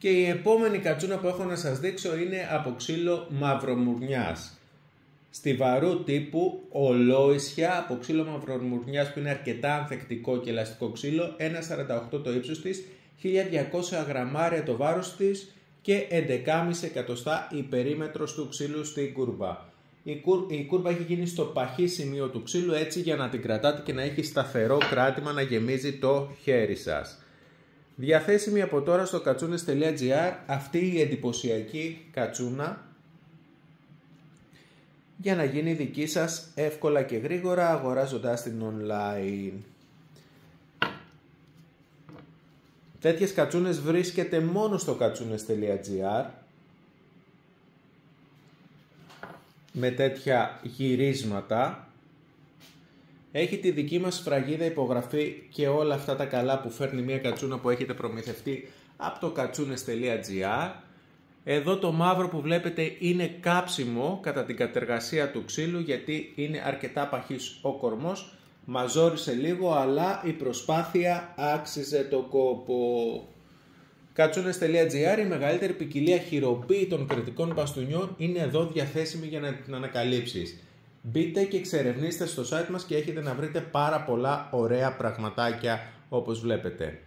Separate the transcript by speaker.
Speaker 1: Και η επόμενη κατσούνα που έχω να σας δείξω είναι από ξύλο μαυρομουρνιάς. Στιβαρού τύπου ολόισια από ξύλο μαυρομουρνιάς που είναι αρκετά ανθεκτικό και ελαστικό ξύλο, 1,48 το ύψος της, 1200 γραμμάρια το βάρος της και 11,5 εκατοστά η περίμετρος του ξύλου στην κούρβα. Η, η κούρβα έχει γίνει στο παχύ σημείο του ξύλου έτσι για να την κρατάτε και να έχει σταθερό κράτημα να γεμίζει το χέρι σας. Διαθέσιμη από τώρα στο κατσούνες.gr αυτή η εντυπωσιακή κατσούνα για να γίνει δική σας εύκολα και γρήγορα αγοράζοντάς την online. Τέτοιες κατσούνες βρίσκεται μόνο στο κατσούνες.gr με τέτοια γυρίσματα. Έχει τη δική μας φραγίδα υπογραφή και όλα αυτά τα καλά που φέρνει μια κατσούνα που έχετε προμηθευτεί από το κατσούνες.gr εδώ το μαύρο που βλέπετε είναι κάψιμο κατά την κατεργασία του ξύλου γιατί είναι αρκετά παχύς ο κορμός. Μαζόρισε λίγο αλλά η προσπάθεια άξιζε το κόπο. Κατσούνες.gr η μεγαλύτερη ποικιλία χειροποίητων κριτικών μπαστούνιών είναι εδώ διαθέσιμη για να την ανακαλύψεις. Μπείτε και εξερευνήστε στο site μας και έχετε να βρείτε πάρα πολλά ωραία πραγματάκια όπως βλέπετε.